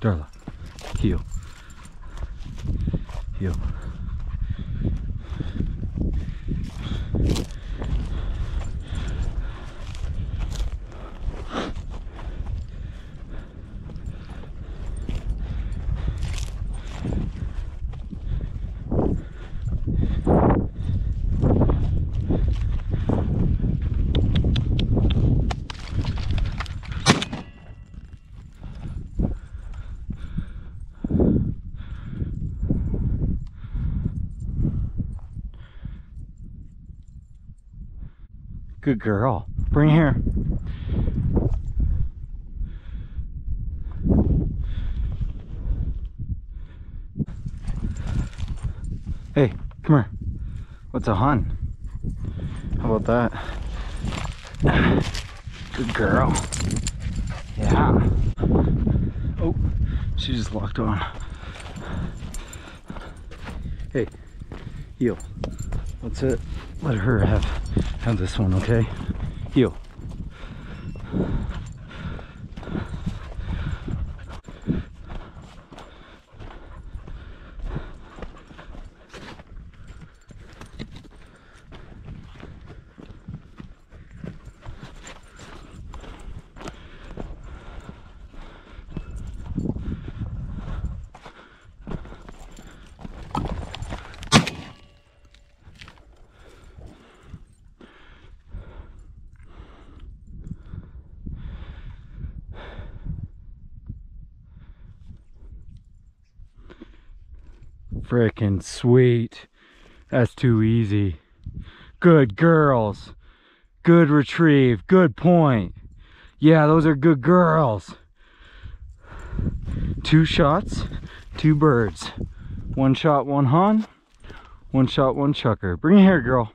这儿了，q q。Good girl. Bring here. Hey, come here. What's a hun? How about that? Good girl. Yeah. Oh, she just locked on. Hey, heel. That's it. Let her have have this one, okay? Heel. Frickin' sweet. That's too easy. Good girls. Good retrieve. Good point. Yeah, those are good girls. Two shots, two birds. One shot, one hun. One shot, one chukar. Bring it here, girl.